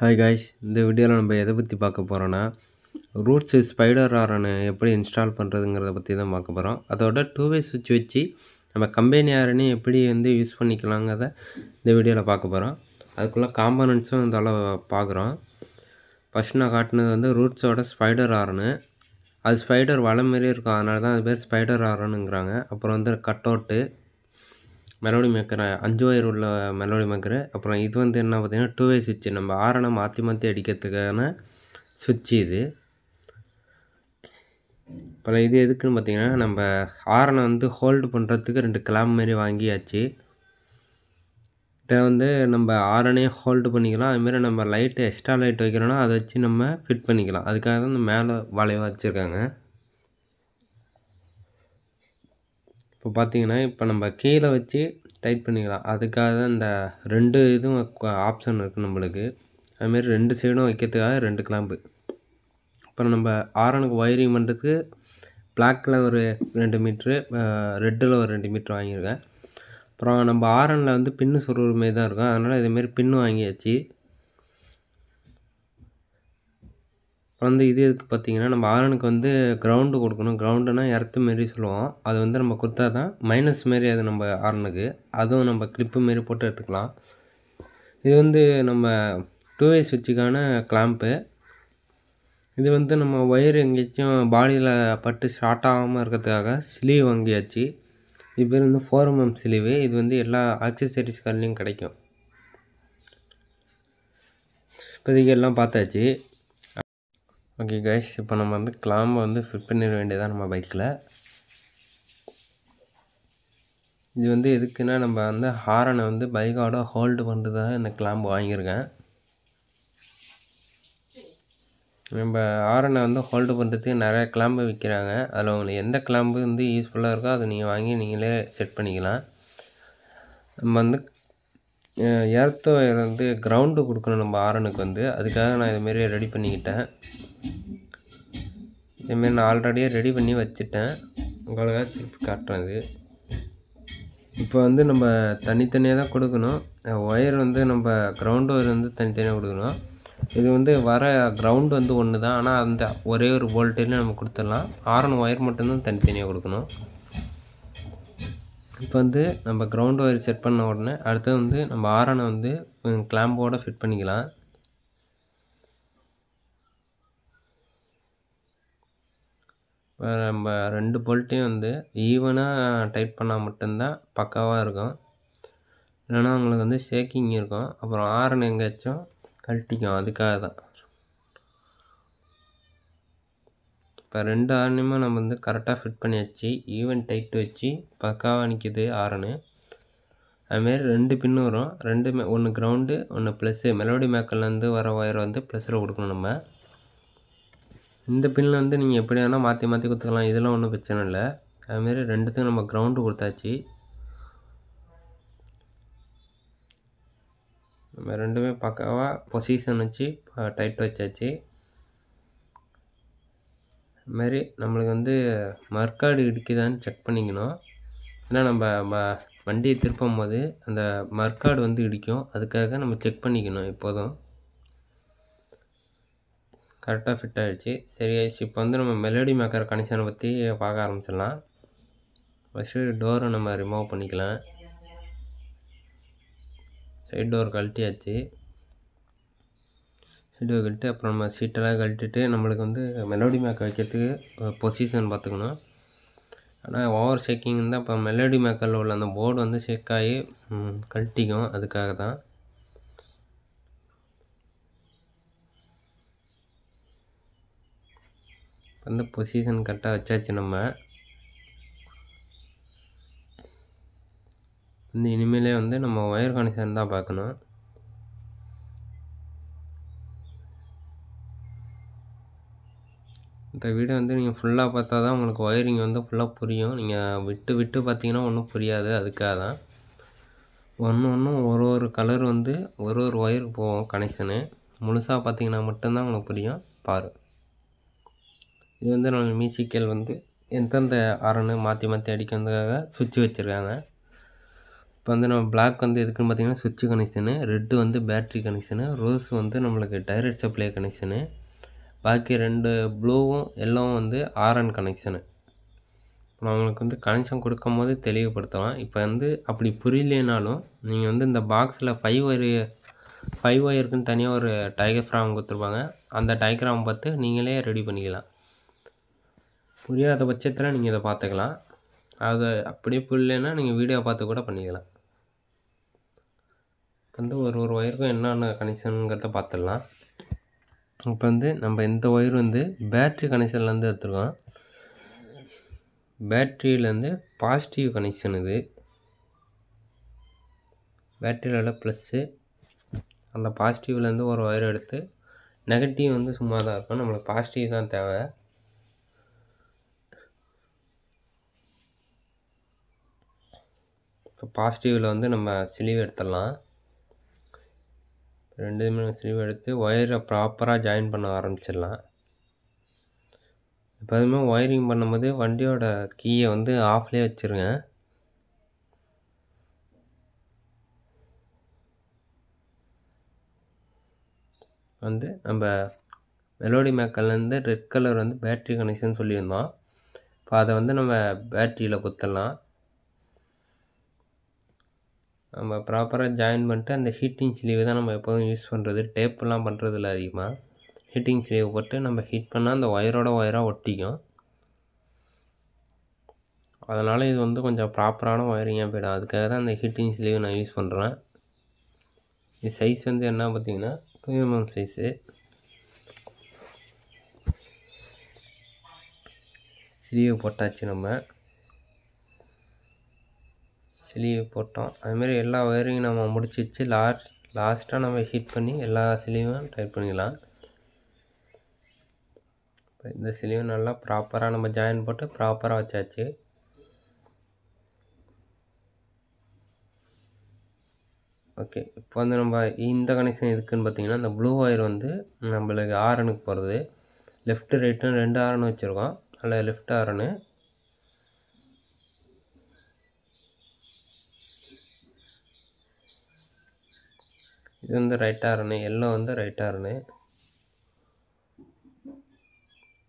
Hi guys இந்த வீடியோவில் நம்ம எதை பற்றி பார்க்க போகிறோன்னா ரூட்ஸு ஸ்பைடர் ஆரனை எப்படி இன்ஸ்டால் பண்ணுறதுங்கிறத பற்றி தான் பார்க்க போகிறோம் அதோட டூ வே சுவிட்ச் வச்சு நம்ம கம்பெனி ஆரனி எப்படி வந்து யூஸ் பண்ணிக்கலாங்கிறத இந்த வீடியோவில் பார்க்க போகிறோம் அதுக்குள்ளே காம்பனன்ட்ஸும் இந்த அளவு பார்க்குறோம். ஃபஸ்ட் நான் காட்டினது வந்து ரூட்ஸோட ஸ்பைடர் ஆரனு அது ஸ்பைடர் வலை மாரி இருக்கும். அதனால தான் அது பேர் ஸ்பைடர் ஆரனுங்கிறாங்க அப்புறம் வந்து கட் அவுட்டு மெலோடி மேக்கர் அஞ்சு ஒயர் உள்ள மெலோடி மேக்கரு அப்புறம் இது வந்து என்ன பார்த்தீங்கன்னா டூ வே சுவிட்சு நம்ம ஆரனை மாற்றி மாற்றி அடிக்கிறதுக்கான சுவிட்ச் இது. அப்புறம் இது எதுக்குன்னு பார்த்தீங்கன்னா நம்ம ஆரனை வந்து ஹோல்டு பண்ணுறதுக்கு ரெண்டு கிளாம் மாரி வாங்கியாச்சு. இதை வந்து நம்ம ஆரனே ஹோல்டு பண்ணிக்கலாம். அதுமாரி நம்ம லைட்டு எக்ஸ்ட்ரா லைட் வைக்கிறோன்னா அதை வச்சு நம்ம ஃபிட் பண்ணிக்கலாம். அதுக்காக தான் இந்த மேலே வளைவாக வச்சுருக்காங்க. இப்போ பார்த்தீங்கன்னா இப்போ நம்ம கீழே வச்சு டைட் பண்ணிக்கலாம். அதுக்காக தான் இந்த ரெண்டு இதுவும் ஆப்ஷன் இருக்குது நம்மளுக்கு. அதுமாரி ரெண்டு சைடும் வைக்கிறதுக்காக ரெண்டு கிளாம்பு அப்புறம் நம்ம ஆரனுக்கு ஒயரிங் பண்ணுறதுக்கு பிளாக்கில் ஒரு ரெண்டு மீட்ரு ரெட்டில் ஒரு ரெண்டு மீட்ரு வாங்கியிருக்கேன். அப்புறம் நம்ம ஆரனில் வந்து பின்னு சொருகிற மாரி தான் இருக்கும். அதனால் இதேமாரி பின்னு வாங்கியாச்சு. அப்புறம் வந்து இது எதுக்கு பார்த்தீங்கன்னா நம்ம ஆரனுக்கு வந்து கிரவுண்டு கொடுக்கணும். கிரவுண்டுனா எர்த்து மாரி சொல்லுவோம். அது வந்து நம்ம கொடுத்தா தான் மைனஸ் மாரி அது நம்ம ஆரனுக்கு. அதுவும் நம்ம கிளிப்பு மாரி போட்டு எடுத்துக்கலாம். இது வந்து நம்ம டூ வே சுவிட்சுக்கான கிளாம்ப்பு இது வந்து நம்ம ஒயர் எங்கேயாச்சும் பாடியில் பட்டு ஷார்ட் ஆகாமல் இருக்கிறதுக்காக ஸ்லீவ் வாங்கியாச்சு. இது பேர் வந்து ஃபோர் எம்எம் ஸ்லீவு இது வந்து எல்லா ஆக்சசரிஸ் கடையிலையும் கிடைக்கும். இப்போதைக்கு எல்லாம் பார்த்தாச்சு. ஓகே கைஸ் இப்போ நம்ம வந்து கிளாம்பை வந்து ஃபிட் பண்ணிட வேண்டியதான் நம்ம பைக்கில் இது வந்து எதுக்குன்னா நம்ம வந்து ஹாரனை வந்து பைக்கோட ஹோல்டு பண்ணுறதாக இந்த கிளாம்பு வாங்கியிருக்கேன். நம்ம ஹாரனை வந்து ஹோல்டு பண்ணுறதுக்கு நிறைய கிளாம்பு விற்கிறாங்க அதில் உங்களுக்கு எந்த கிளாம்பு வந்து யூஸ்ஃபுல்லாக இருக்கோ அதை நீங்கள் வாங்கி நீங்களே செட் பண்ணிக்கலாம். நம்ம வந்து எர்த் வந்து கிரவுண்டு கொடுக்கணும் நம்ம ஆரனுக்கு வந்து. அதுக்காக நான் இதுமாரி ரெடி பண்ணிக்கிட்டேன். இதுமாரி நான் ஆல்ரெடியே ரெடி பண்ணி வச்சுட்டேன். உங்களுக்காக திருப்பி காட்டுறேன் இது. இப்போ வந்து நம்ம தனித்தனியாக தான் கொடுக்கணும். ஒயர் வந்து நம்ம கிரவுண்ட் ஒயர் வந்து தனித்தனியாக கொடுக்கணும். இது வந்து வர கிரவுண்ட் வந்து ஒன்று தான் ஆனால் அந்த ஒரே ஒரு வோல்டேஜில் நம்ம கொடுத்துடலாம். ஆரன் ஒயர் மட்டும்தான் தனித்தனியாக கொடுக்கணும். இப்போ வந்து நம்ம கிரவுண்ட் ஒயர் செட் பண்ண உடனே அடுத்து வந்து நம்ம ஆரனை வந்து கிளாம்போடு ஃபிட் பண்ணிக்கலாம். நம்ம ரெண்டு போல்ட்டையும் வந்து ஈவனாக டைட் பண்ணால் மட்டும்தான் பக்காவாக இருக்கும். இல்லைன்னா உங்களுக்கு வந்து ஷேக்கிங் இருக்கும். அப்புறம் ஆரன் எங்கேயாச்சும் கழட்டிக்கும். அதுக்காக தான். இப்போ ரெண்டு ஆரனையுமே நம்ம வந்து கரெக்டாக ஃபிட் பண்ணியாச்சு ஈவன் டைட் வச்சு பக்காவாக நிற்கிது ஆரனு அதுமாரி ரெண்டு பின்னு வரும். ரெண்டுமே ஒன்று கிரவுண்டு ஒன்று ப்ளஸ்ஸு மெலோடி மேக்கர்லேருந்து வர ஒயரை வந்து ப்ளஸில் கொடுக்கணும் நம்ம. இந்த பின்னில் வந்து நீங்கள் எப்படி வேணால் மாற்றி மாற்றி கொடுத்துக்கலாம் இதெல்லாம் ஒன்றும் பிரச்சனை இல்லை. அதுமாரி ரெண்டுத்துக்கும் நம்ம கிரவுண்டு கொடுத்தாச்சு. நம்ம ரெண்டுமே பக்காவாக பொசிஷன் வச்சு டைட் வச்சாச்சு. இதுமாரி நம்மளுக்கு வந்து மர்க்காடு இடிக்குதான்னு செக் பண்ணிக்கணும். ஏன்னா நம்ம வண்டியை திருப்பும் போது அந்த மர்க்காடு வந்து இடிக்கும். அதுக்காக நம்ம செக் பண்ணிக்கணும் எப்போதும் கரெக்டாக ஃபிட் ஆகிடுச்சு சரி ஆயிடுச்சு. இப்போ வந்து நம்ம மெலோடி மேக்கர் கனெக்ஷனை பற்றி பார்க்க ஆரம்பிச்சிடலாம். ஃபஸ்ட்டு டோரை நம்ம ரிமூவ் பண்ணிக்கலாம். சைட் டோர் கழட்டியாச்சு. சைட் டோர் கழட்டி அப்புறம் நம்ம சீட்டெல்லாம் கழட்டிட்டு நம்மளுக்கு வந்து மெலோடி மேக்கர் வைக்கிறதுக்கு பொசிஷன் பார்த்துக்கணும். ஆனால் ஓவர் ஷேக்கிங் இருந்தால் இப்போ மெலோடி மேக்கரில் உள்ள அந்த போர்டு வந்து ஷேக் ஆகி கழட்டிக்கும். அதுக்காக தான் வந்து பொசிஷன் கரெக்டாக வச்சாச்சு நம்ம. வந்து இனிமேலே வந்து நம்ம ஒயர் கனெக்ஷன் தான் பார்க்கணும். இந்த வீடியோ வந்து நீங்கள் ஃபுல்லாக பார்த்தா தான் உங்களுக்கு ஒயரிங் வந்து ஃபுல்லாக புரியும். நீங்கள் விட்டு விட்டு பார்த்தீங்கன்னா ஒன்றும் புரியாது அதுக்காக தான். ஒன்று ஒன்றும் ஒரு ஒரு கலர் வந்து ஒரு ஒரு ஒயர் போகும் கனெக்ஷனு முழுசாக பார்த்தீங்கன்னா மட்டும்தான் உங்களுக்கு புரியும். பாரு. இது வந்து நம்ம மியூசிக்கல் வந்து எந்தெந்த அரனு மாற்றி மாற்றி அடிக்கிறதுக்காக சுவிட்ச் வச்சுருக்காங்க. இப்போ வந்து நம்ம பிளாக் வந்து எதுக்குன்னு பார்த்தீங்கன்னா சுவிட்ச் கனெக்ஷனு ரெட்டு வந்து பேட்ரி கனெக்ஷனு ரோஸ் வந்து நம்மளுக்கு டைரக்ட் சப்ளை கனெக்ஷனு பாக்கி ரெண்டு ப்ளூவும் எல்லோவும் வந்து ஆர்என் கனெக்ஷனு இப்போ நம்மளுக்கு வந்து கனெக்ஷன் கொடுக்கும்போது தெளிவுபடுத்தலாம். இப்போ வந்து அப்படி புரியலனாலும் நீங்கள் வந்து இந்த பாக்ஸில் ஃபைவ் ஒயர் ஃபைவ் ஒயருக்குன்னு தனியாக ஒரு டைகர் ஃப்ராம் கொடுத்துருப்பாங்க. அந்த டயக்ராம் பார்த்து நீங்களே ரெடி பண்ணிக்கலாம். புரியாத பட்சத்தில் நீங்கள் இதை பார்த்துக்கலாம். அது அப்படியே புரியலன்னா நீங்கள் வீடியோ பார்த்து கூட பண்ணிக்கலாம். வந்து ஒரு ஒரு ஒயருக்கும் என்னென்ன கனெக்ஷனுங்கிறத பார்த்துடலாம். இப்போ வந்து நம்ம இந்த ஒயர் வந்து பேட்ரி கனெக்ஷன்லேருந்து எடுத்துருக்கோம். பேட்ரியிலேருந்து பாசிட்டிவ் கனெக்ஷன் இது. பேட்டரியில் ப்ளஸ்ஸு அந்த பாசிட்டிவ்லேருந்து ஒரு ஒயர் எடுத்து நெகட்டிவ் வந்து சும்மா தான் இருக்கும். நம்மளுக்கு பாசிட்டிவ் தான் தேவை. இப்போ பாசிட்டிவில் வந்து நம்ம ஸ்லீவ் எடுத்துடலாம். ரெண்டுமே ஸ்லீவ் எடுத்து ஒயரை ப்ராப்பராக ஜாயின் பண்ண ஆரம்பிச்சிடலாம். எப்போதுமே ஒயரிங் பண்ணும்போது வண்டியோட கீயை வந்து ஆஃப்லேயே வச்சுருங்க. வந்து நம்ம மெலோடி மேக்கர்லேருந்து ரெட் கலர் வந்து பேட்ரி கனெக்ஷன் சொல்லியிருந்தோம். இப்போ அதை வந்து நம்ம பேட்ரியில் குத்தலாம். நம்ம ப்ராப்பராக ஜாயின் பண்ணிட்டு அந்த ஹீட்டிங் ஸ்லீவ் தான் நம்ம எப்போதும் யூஸ் பண்ணுறது டேப்பெலாம் பண்ணுறதில்ல அதிகமாக ஹீட்டிங் ஸ்லீவ் போட்டு நம்ம ஹீட் பண்ணால் அந்த ஒயரோட ஒயராக ஒட்டிக்கும். அதனால் இது வந்து கொஞ்சம் ப்ராப்பரான ஒயரிங்காக போயிடும். அதுக்காக தான் அந்த ஹீட்டிங் ஸ்லீவ் நான் யூஸ் பண்ணுறேன் இது சைஸ் வந்து என்ன பார்த்தீங்கன்னா டூ எம்எம் சைஸு ஸ்லீவ் போட்டாச்சு நம்ம. சிலியை போட்டோம். அதுமாரி எல்லா ஒயரிங்கும் நம்ம முடிச்சிடுச்சு. லாஸ்ட் லாஸ்ட்டாக நம்ம ஹீட் பண்ணி எல்லா ஸ்லீவும் டைட் பண்ணிக்கலாம். இப்போ இந்த ஸ்லீவ் நல்லா ப்ராப்பராக நம்ம ஜாயின் போட்டு ப்ராப்பராக வச்சாச்சு. ஓகே இப்போ வந்து நம்ம இந்த கனெக்ஷன் எதுக்குன்னு பார்த்தீங்கன்னா இந்த ப்ளூ ஒயர் வந்து நம்மளுக்கு ஆரனுக்கு போகிறது லெஃப்ட்டு ரைட்டுன்னு ரெண்டு ஆரன் வச்சுருக்கோம். அதில் லெஃப்ட் ஆரனு. இது வந்து ரைட் ஆரனு எல்லோ வந்து ரைட் ஆரனு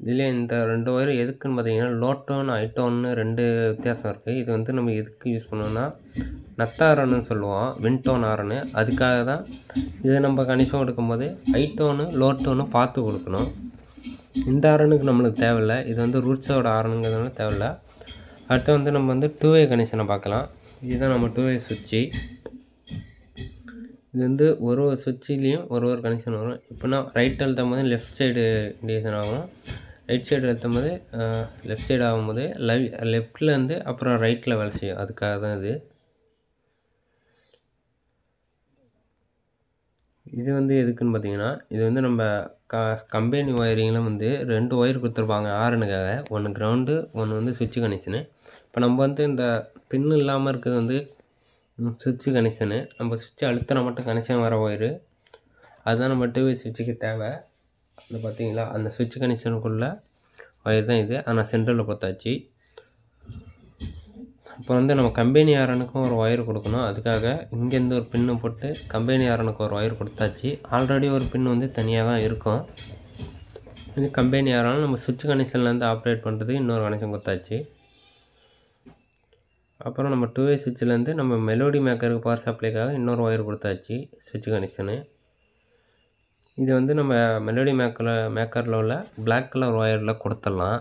இதில் இந்த ரெண்டு ஒயர் எதுக்குன்னு பார்த்தீங்கன்னா லோட்டோன் ஐட்டோன்னு ரெண்டு வித்தியாசம் இருக்குது இது வந்து நம்ம எதுக்கு யூஸ் பண்ணுவோம்னா நத்தாரன்னு சொல்லுவோம் வின்டோன் ஆரனு அதுக்காக தான் இதை நம்ம கணிசம் எடுக்கும்போது ஐட்டோனு லோட்டோன்னு பார்த்து கொடுக்கணும். இந்த ஆரனுக்கு நம்மளுக்கு தேவையில்ல. இது வந்து ரூட்ஸோட ஆரனுங்கிறதுனால தேவையில்லை. அடுத்து வந்து நம்ம வந்து டூ வே கனெக்ஷனை பார்க்கலாம். இதுதான் நம்ம டூ வே சுவிட்சு இது வந்து ஒரு ஒரு சுவிட்சிலையும் ஒரு ஒரு கனெக்ஷன் வரும். இப்போனா ரைட் அழுத்தும் போது லெஃப்ட் சைடு இண்டிகேஷன் ஆகும். ரைட் சைடு அழுத்தும் போது லெஃப்ட் சைடு ஆகும்போது லை லெஃப்ட்லேருந்து அப்புறம் ரைட்டில் வேலை செய்யும். அதுக்காக தான் இது. இது வந்து எதுக்குன்னு பார்த்தீங்கன்னா இது வந்து நம்ம க கம்பெனி ஒயரிங்கில் வந்து ரெண்டு ஒயர் கொடுத்துருப்பாங்க. ஆரனுக்காக ஒன்று கிரவுண்டு ஒன்று வந்து சுவிட்ச் கனெக்ஷனு இப்போ நம்ம வந்து இந்த பின்னு இல்லாமல் இருக்கிறது வந்து சுவிட்சு கனெக்ஷனு. நம்ம சுவிட்சை அழுத்தினா மட்டும் கனெக்ஷன் வர ஒயரு. அதுதான் நம்ம டிவி சுவிட்சுக்கு தேவை. அந்த பார்த்தீங்களா? அந்த சுவிட்ச் கனெக்ஷனுக்குள்ள ஒயர் தான் இது. ஆனால் சென்டரில் பார்த்தாச்சு. இப்போ வந்து நம்ம கம்பெனி ஆரனுக்கும் ஒரு ஒயர் கொடுக்கணும். அதுக்காக இங்கேருந்து ஒரு பின்னு போட்டு கம்பெனி ஆரனுக்கு ஒரு ஒயர் கொடுத்தாச்சு. ஆல்ரெடி ஒரு பின் வந்து தனியாக தான் இருக்கும். இது கம்பெனி ஆரனும் நம்ம சுவிட்ச் கனெக்ஷன்லேருந்து ஆப்ரேட் பண்ணுறதுக்கு இன்னொரு கனெக்ஷன் கொடுத்தாச்சு. அப்புறம் நம்ம டூ வே சுவிட்சிலேருந்து நம்ம மெலோடி மேக்கருக்கு பவர் சப்ளைக்காக இன்னொரு ஒயர் கொடுத்தாச்சு சுவிட்ச் கனெக்ஷனு இது வந்து நம்ம மெலோடி மேக்கரில் மேக்கரில் உள்ள பிளாக் கலர் ஒயரில் கொடுத்துடலாம்.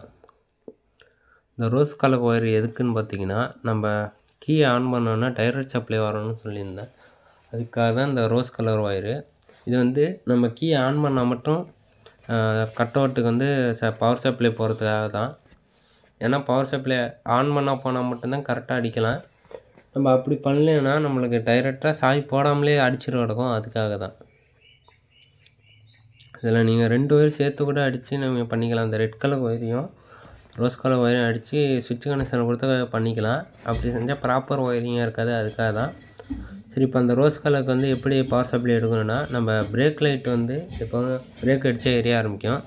இந்த ரோஸ் கலர் ஒயர் எதுக்குன்னு பார்த்தீங்கன்னா நம்ம கீ ஆன் பண்ணோன்னா டைரக்ட் சப்ளை வரணும்னு சொல்லியிருந்தேன். அதுக்காக தான் இந்த ரோஸ் கலர் ஒயரு இது வந்து நம்ம கீ ஆன் பண்ணால் மட்டும் கட் அவுட்டுக்கு வந்து ச பவர் சப்ளை போகிறதுக்காக தான். ஏன்னா பவர் சப்ளை ஆன் பண்ணால் போனால் மட்டும்தான் கரெக்டாக அடிக்கலாம். நம்ம அப்படி பண்ணலைன்னா நம்மளுக்கு டைரெக்டாக சாய் போடாமலே அடிச்சிட்டு கிடக்கும். அதுக்காக தான் இதில் நீங்கள் ரெண்டு ஒயர் சேர்த்து கூட அடித்து நம்ம பண்ணிக்கலாம். அந்த ரெட் கலர் ஒயரையும் ரோஸ் கலர் ஒயரையும் அடித்து சுவிட்ச் கனெக்ஷன் கொடுத்து பண்ணிக்கலாம். அப்படி செஞ்சால் ப்ராப்பர் ஒயரிங்காக இருக்காது. அதுக்காக தான் சரி இப்போ அந்த ரோஸ் கலருக்கு வந்து எப்படி பவர் சப்ளை எடுக்கணும்னா நம்ம பிரேக் லைட் வந்து இப்போ பிரேக் அடித்தா எரிய ஆரம்பிக்கும்.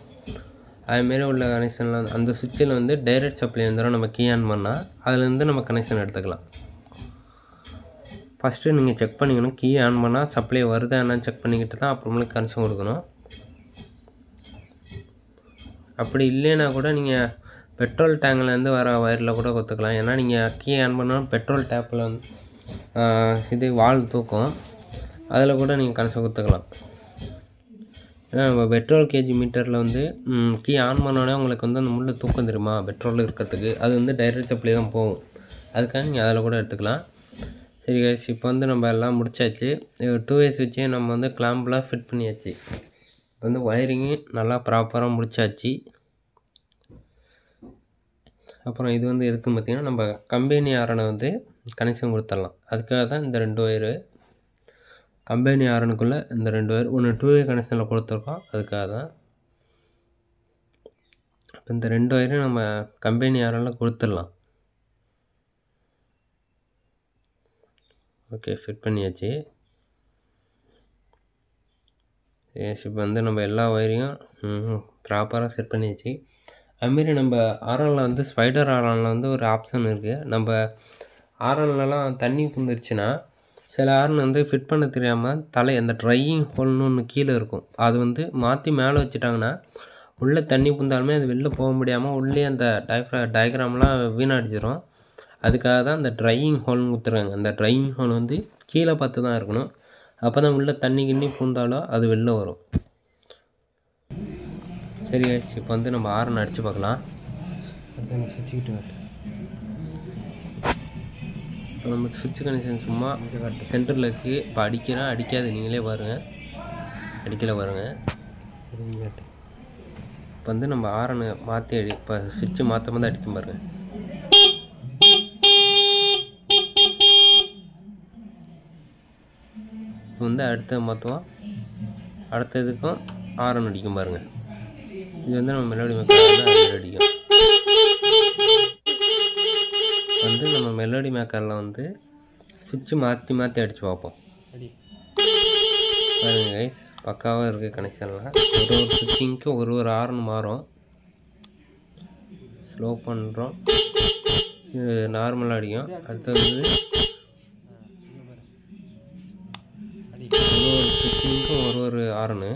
அதுமாரி உள்ள கனெக்ஷனில் அந்த சுவிட்சில் வந்து டைரக்ட் சப்ளை வந்துடும் நம்ம கீ ஆன் பண்ணால் அதுலேருந்து நம்ம கனெக்ஷன் எடுத்துக்கலாம். ஃபஸ்ட்டு நீங்கள் செக் பண்ணிக்கணும். கீ ஆன் பண்ணால் சப்ளை வருதா என்னன்னு செக் பண்ணிக்கிட்டு தான் அப்புறமேலுக்கு கனெக்ஷன் கொடுக்கணும். அப்படி இல்லைன்னா கூட நீங்கள் பெட்ரோல் டேங்க்லேருந்து வர ஒயரில் கூட கொடுத்துக்கலாம். ஏன்னா நீங்கள் கீ ஆன் பண்ணால் பெட்ரோல் டேப்பில் வந்து இது வால் தூக்கும். அதில் கூட நீங்கள் கனெக்ஷன் கொடுத்துக்கலாம். ஏன்னா நம்ம பெட்ரோல் கேஜி மீட்டரில் வந்து கீ ஆன் பண்ணோடனே உங்களுக்கு வந்து அந்த முள்ளு தூக்கம் தெரியுமா? பெட்ரோல் இருக்கிறதுக்கு. அது வந்து டைரக்ட் சப்ளை தான் போகும். அதுக்காக நீங்கள் அதில் கூட எடுத்துக்கலாம். சரி கைஸ் இப்போ வந்து நம்ம எல்லாம் முடிச்சாச்சு. டூ இயர்ஸ் வச்சு நம்ம வந்து கிளாம்பெலாம் ஃபிட் பண்ணியாச்சு. இப்போ வந்து ஒயரிங்கு நல்லா ப்ராப்பராக முடிச்சாச்சு. அப்புறம் இது வந்து எதுக்குன்னு பார்த்திங்கன்னா நம்ம கம்பெனி ஆரனை வந்து கனெக்ஷன் கொடுத்துடலாம். அதுக்காக தான் இந்த ரெண்டு ஒயரு கம்பெனி ஆரனுக்குள்ளே இந்த ரெண்டு ஒயர் ஒன்று டூ வே கனெக்ஷனில் கொடுத்துருக்கோம் அதுக்காக தான். இப்போ இந்த ரெண்டு ஒயரையும் நம்ம கம்பெனி ஆரனில் கொடுத்துடலாம். ஓகே ஃபிட் பண்ணியாச்சு. எஸ் இப்போ வந்து நம்ம எல்லா ஒயரையும் ப்ராப்பராக செட் பண்ணியாச்சு. அதுமாரி நம்ம ஆரனில் வந்து ஸ்பைடர் ஆரனில் வந்து ஒரு ஆப்ஷன் இருக்குது நம்ம ஆரன்லலாம் தண்ணி புந்துருச்சுன்னா சில ஆரன் வந்து ஃபிட் பண்ண தெரியாமல் தலை அந்த ட்ரையிங் ஹோல்னு ஒன்று கீழே இருக்கும். அது வந்து மாற்றி மேலே வச்சுட்டாங்கன்னா உள்ளே தண்ணி புந்தாலுமே அது வெளில போக முடியாமல் உள்ளே அந்த டயஃப்ரா டயக்ராம்லாம் வீணடிச்சிடும் அதுக்காக தான் அந்த ட்ரையிங் ஹோல்னு கொடுத்துருக்காங்க. அந்த ட்ரையிங் ஹோல் வந்து கீழே பார்த்து தான் இருக்கணும். அப்போ தான் உள்ளே தண்ணி கிண்ணி பூந்தாலும் அது வெளில வரும். சரி இப்போ வந்து நம்ம ஆரன் அடித்து பார்க்கலாம். வச்சுக்கிட்டு இப்போ நம்ம சுவிட்ச் கனெக்ஷன் சும்மா சென்டரில் இருக்குது இப்போ அடிக்கிறா அடிக்காது. நீங்களே பாருங்கள் அடிக்கலை பாருங்க. இப்போ வந்து நம்ம ஆரனு மாற்றி அடி இப்போ சுவிட்சு மாற்ற தான் அடிக்கும் பாருங்கள் இப்போ வந்து அடுத்த மாற்றுவோம் அடுத்த இதுக்கும் ஆரன் அடிக்கும் பாருங்கள் இது வந்து நம்ம மெலோடி மக்கள் அடிக்கும். வந்து நம்ம மெலோடி மேக்கரில் வந்து சுவிட்சு மாற்றி மாற்றி அடித்து பார்ப்போம். பாருங்க கைஸ் பக்காவாக இருக்குது கனெக்ஷன்லாம் ஒரு ஒரு சுவிட்சிங்க்கு ஒரு ஒரு ஆரன் மாறும். ஸ்லோ பண்ணுறோம் இது நார்மலாக அடிக்கும். அடுத்தது ஒரு ஒரு சுவிட்சிங்க்கும் ஒரு ஒரு ஆரனு